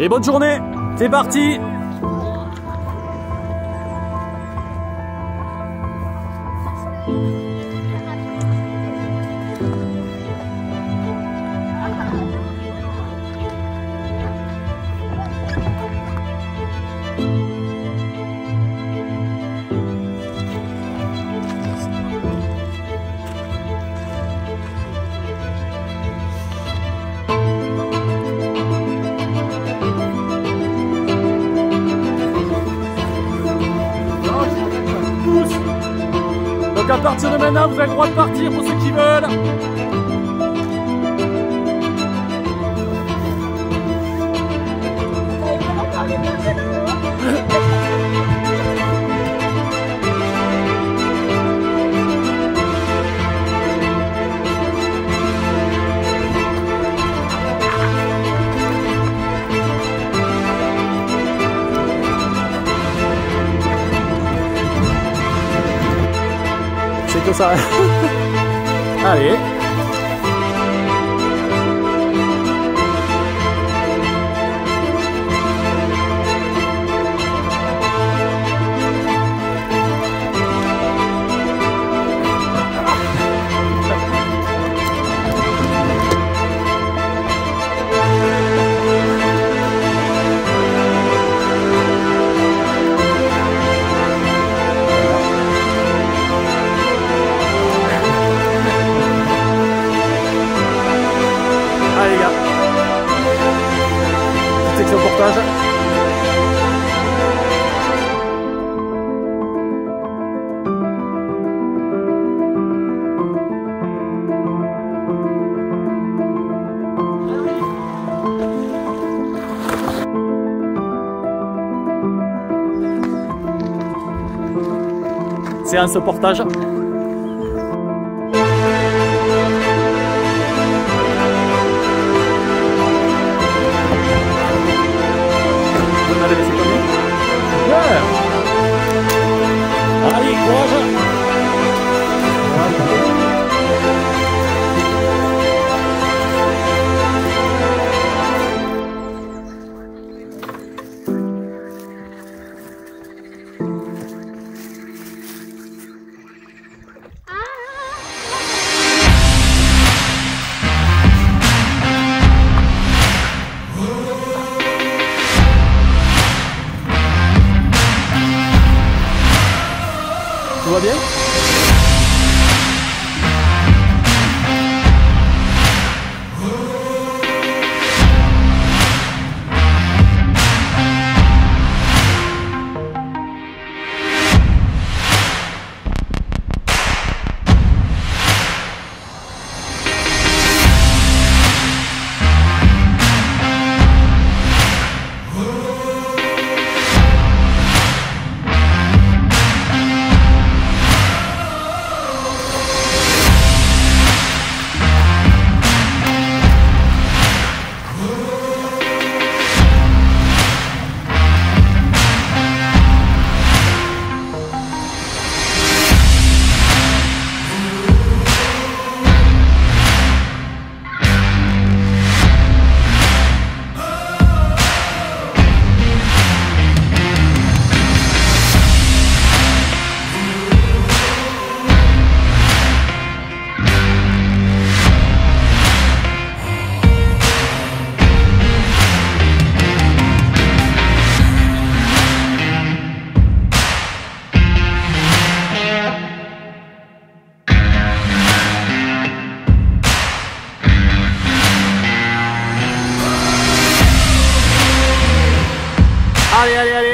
Et bonne journée C'est parti. Donc à partir de maintenant, vous avez le droit de partir pour ceux qui veulent. chicos. ¿Ah, bien? ¿eh? Section portage. Séance portage. 阿易我是我是 Tout va bien? Ali, ali, ali.